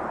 you